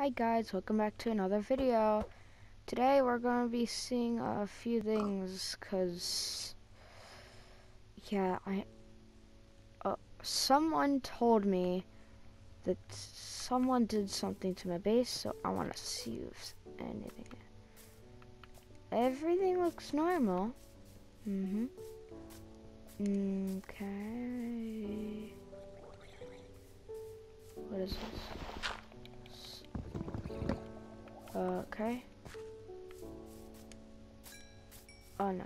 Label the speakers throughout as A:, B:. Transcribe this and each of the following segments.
A: Hi guys, welcome back to another video. Today we're going to be seeing a few things cuz yeah, I uh, someone told me that someone did something to my base, so I want to see if anything Everything looks normal. Mhm. okay. Okay. Oh no.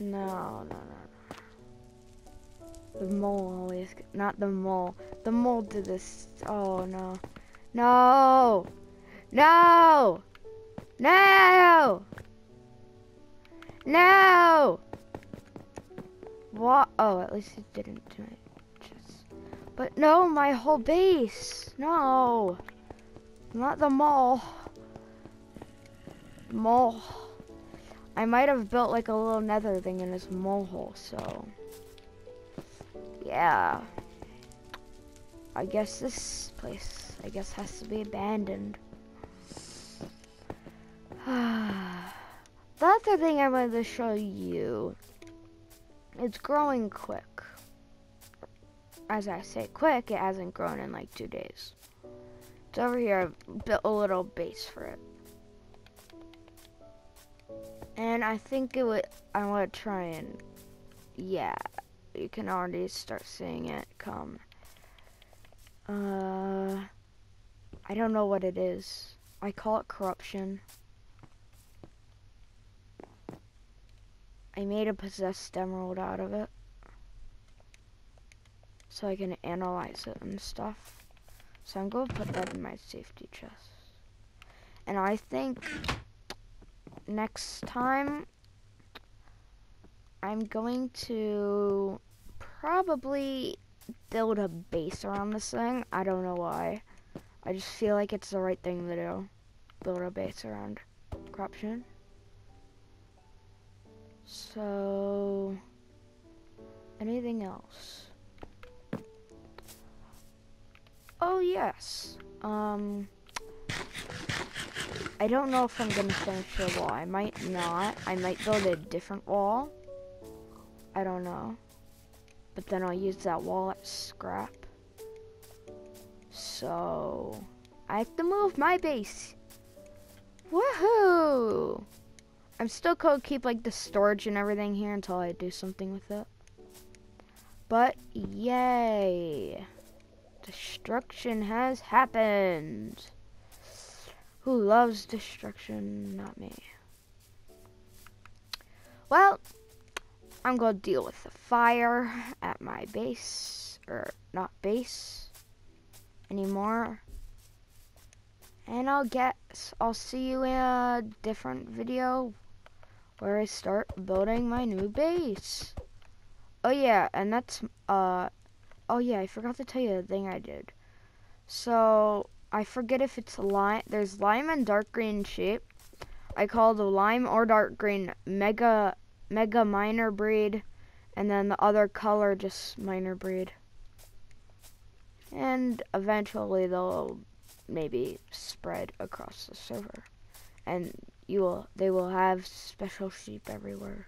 A: No, no, no, no. The mole always, not the mole. The mole did this. Oh no. No! No! No! No! What? Oh, at least it didn't do it. Just, but no, my whole base. No. Not the mole. Mole. I might have built like a little nether thing in this mole hole, so. Yeah. I guess this place, I guess, has to be abandoned. the other thing I wanted to show you, it's growing quick. As I say quick, it hasn't grown in like two days. It's over here. I built a little base for it. And I think it would, I want to try and, yeah, you can already start seeing it come. Uh, I don't know what it is. I call it corruption. I made a possessed emerald out of it. So I can analyze it and stuff. So I'm going to put that in my safety chest. And I think next time I'm going to probably build a base around this thing. I don't know why. I just feel like it's the right thing to do. Build a base around corruption. So, anything else? Oh, yes. Um, I don't know if I'm going to finish the wall. I might not. I might build a different wall. I don't know. But then I'll use that wall as scrap. So, I have to move my base. Woohoo! I'm still going to keep like the storage and everything here until I do something with it. But, yay! Destruction has happened. Who loves destruction? Not me. Well, I'm going to deal with the fire at my base. Or, not base anymore. And I'll get, I'll see you in a different video where I start building my new base. Oh yeah, and that's, uh, Oh yeah, I forgot to tell you the thing I did. So I forget if it's a lime. There's lime and dark green sheep. I call the lime or dark green mega mega minor breed, and then the other color just minor breed. And eventually they'll maybe spread across the server, and you will they will have special sheep everywhere.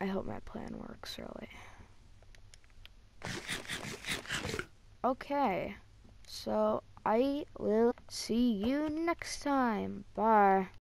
A: I hope my plan works really. Okay, so I will see you next time. Bye.